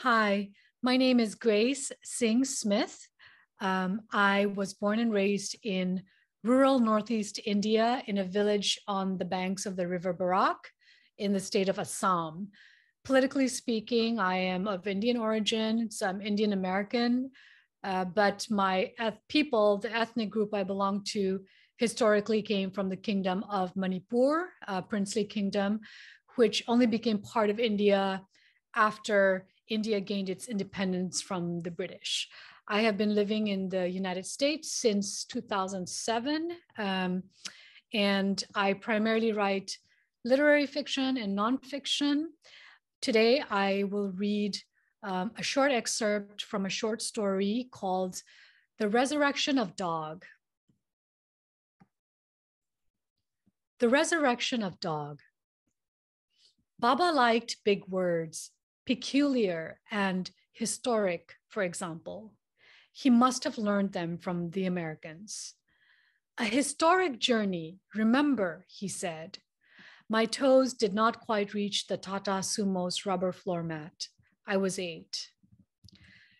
Hi, my name is Grace Singh Smith. Um, I was born and raised in rural Northeast India in a village on the banks of the River Barak in the state of Assam. Politically speaking, I am of Indian origin, so I'm Indian American, uh, but my people, the ethnic group I belong to, historically came from the kingdom of Manipur, a princely kingdom, which only became part of India after India gained its independence from the British. I have been living in the United States since 2007, um, and I primarily write literary fiction and nonfiction. Today, I will read um, a short excerpt from a short story called The Resurrection of Dog. The Resurrection of Dog. Baba liked big words, peculiar and historic, for example. He must have learned them from the Americans. A historic journey, remember, he said. My toes did not quite reach the Tata Sumo's rubber floor mat. I was eight.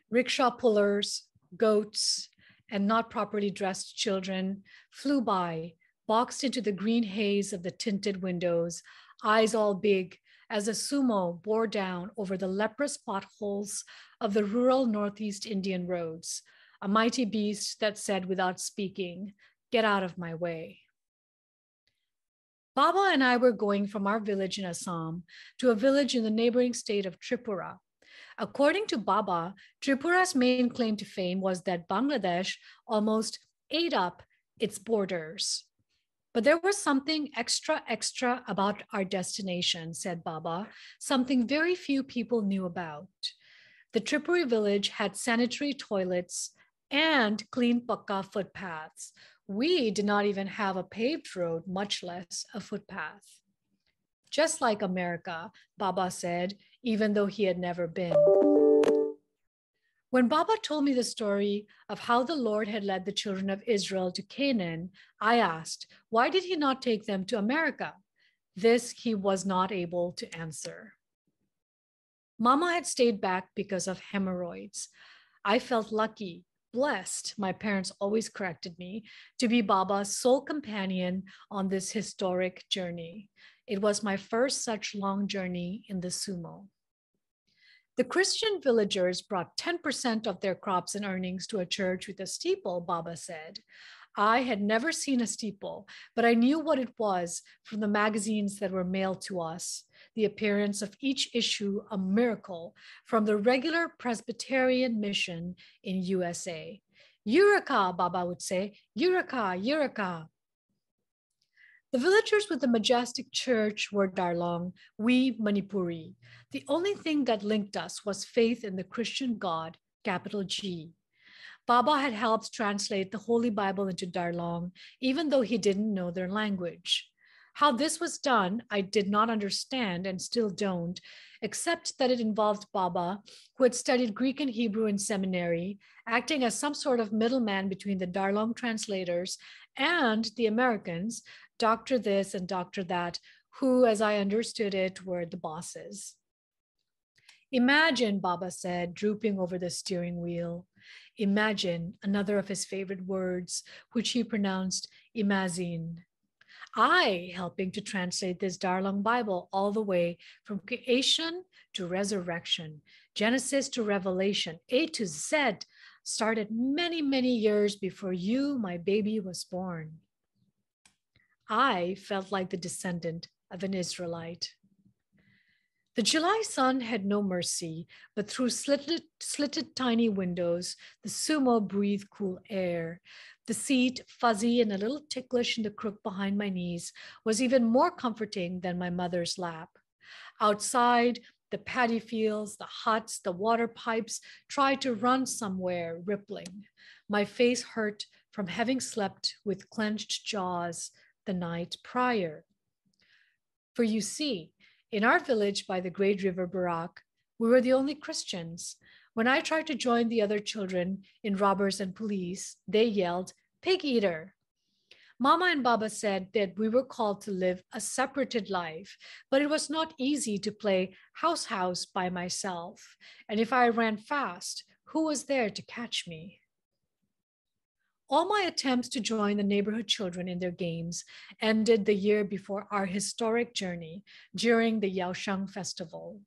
Rickshaw pullers, goats, and not properly dressed children flew by, boxed into the green haze of the tinted windows, eyes all big as a sumo bore down over the leprous potholes of the rural Northeast Indian roads, a mighty beast that said without speaking, Get out of my way. Baba and I were going from our village in Assam to a village in the neighboring state of Tripura. According to Baba, Tripura's main claim to fame was that Bangladesh almost ate up its borders. But there was something extra, extra about our destination, said Baba, something very few people knew about. The Tripuri village had sanitary toilets and clean pakka footpaths. We did not even have a paved road, much less a footpath. Just like America, Baba said, even though he had never been. When Baba told me the story of how the Lord had led the children of Israel to Canaan, I asked, why did he not take them to America? This he was not able to answer. Mama had stayed back because of hemorrhoids. I felt lucky, blessed, my parents always corrected me, to be Baba's sole companion on this historic journey. It was my first such long journey in the sumo. The Christian villagers brought 10% of their crops and earnings to a church with a steeple, Baba said. I had never seen a steeple, but I knew what it was from the magazines that were mailed to us. The appearance of each issue a miracle from the regular Presbyterian mission in USA. Eureka, Baba would say, Eureka, Eureka. The villagers with the majestic church were Darlong, we Manipuri. The only thing that linked us was faith in the Christian God, capital G. Baba had helped translate the Holy Bible into Darlong, even though he didn't know their language. How this was done, I did not understand and still don't, except that it involved Baba, who had studied Greek and Hebrew in seminary, acting as some sort of middleman between the Darlong translators and the Americans, doctor this and doctor that, who, as I understood it, were the bosses. Imagine, Baba said, drooping over the steering wheel. Imagine, another of his favorite words, which he pronounced imagine. I helping to translate this Darlong Bible all the way from creation to resurrection, Genesis to Revelation, A to Z, started many, many years before you, my baby, was born. I felt like the descendant of an Israelite. The July sun had no mercy, but through slitted, slitted tiny windows, the sumo breathed cool air. The seat, fuzzy and a little ticklish in the crook behind my knees, was even more comforting than my mother's lap. Outside, the paddy fields, the huts, the water pipes tried to run somewhere, rippling. My face hurt from having slept with clenched jaws, the night prior. For you see, in our village by the great river Barak, we were the only Christians. When I tried to join the other children in robbers and police, they yelled, pig eater. Mama and Baba said that we were called to live a separated life, but it was not easy to play house house by myself. And if I ran fast, who was there to catch me? All my attempts to join the neighborhood children in their games ended the year before our historic journey during the Yaosang festival.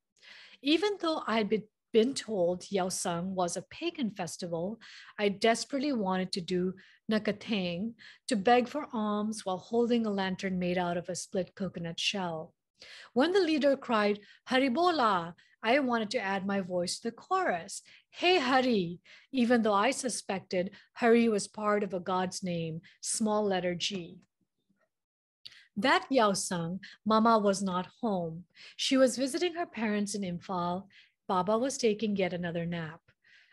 Even though I had been told Yaosang was a pagan festival, I desperately wanted to do Nakatang to beg for alms while holding a lantern made out of a split coconut shell. When the leader cried, Haribola, I wanted to add my voice to the chorus. Hey, Hari, even though I suspected Hari was part of a god's name, small letter G. That Yaosang, Mama was not home. She was visiting her parents in Imphal Baba was taking yet another nap.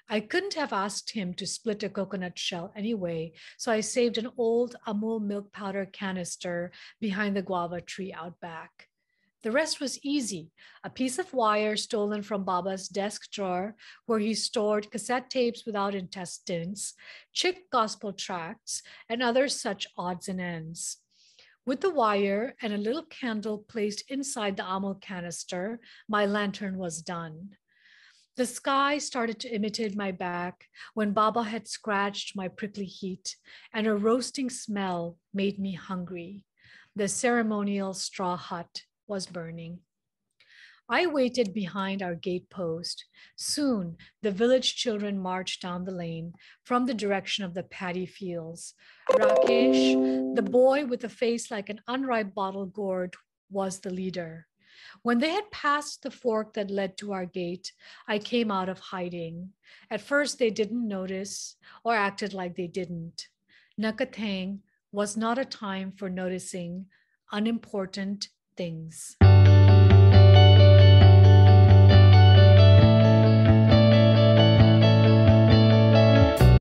I couldn't have asked him to split a coconut shell anyway, so I saved an old Amul milk powder canister behind the guava tree out back. The rest was easy. A piece of wire stolen from Baba's desk drawer, where he stored cassette tapes without intestines, chick gospel tracts, and other such odds and ends. With the wire and a little candle placed inside the Amul canister, my lantern was done. The sky started to imitate my back when Baba had scratched my prickly heat, and a roasting smell made me hungry. The ceremonial straw hut was burning. I waited behind our gate post. Soon, the village children marched down the lane from the direction of the paddy fields. Rakesh, the boy with a face like an unripe bottle gourd, was the leader. When they had passed the fork that led to our gate, I came out of hiding. At first, they didn't notice or acted like they didn't. Nakatang was not a time for noticing unimportant things.